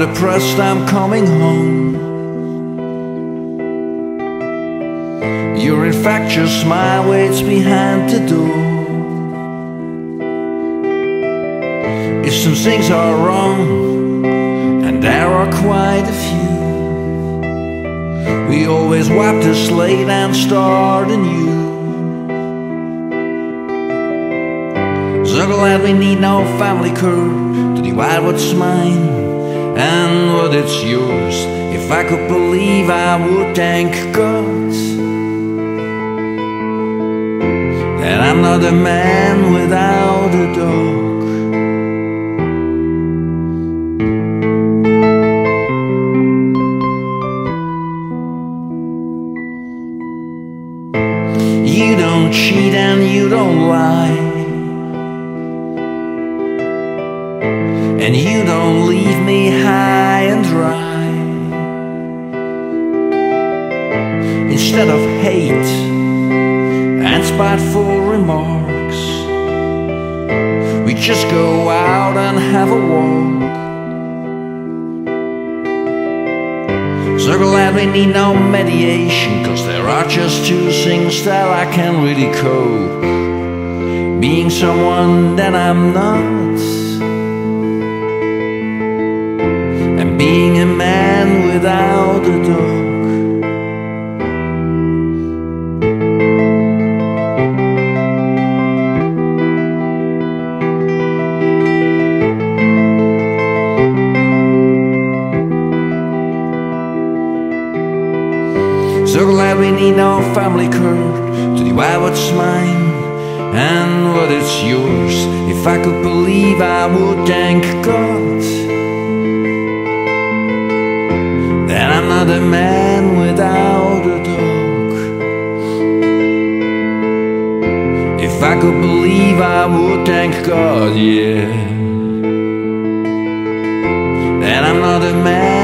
depressed, I'm coming home. Your infectious smile waits behind the door. If some things are wrong, and there are quite a few, we always wipe the slate and start anew. So glad we need no family curve to divide what's mine it's yours. If I could believe, I would thank God that I'm not a man without a dog. You don't cheat and you don't lie. And you don't leave Instead of hate and spiteful remarks, we just go out and have a walk. So glad we need no mediation, cause there are just two things that I can really cope. Being someone that I'm not, and being a man without a dog. So glad we need no family curve to divide what's mine and what is yours. If I could believe, I would thank God that I'm not a man without a dog. If I could believe, I would thank God, yeah, that I'm not a man.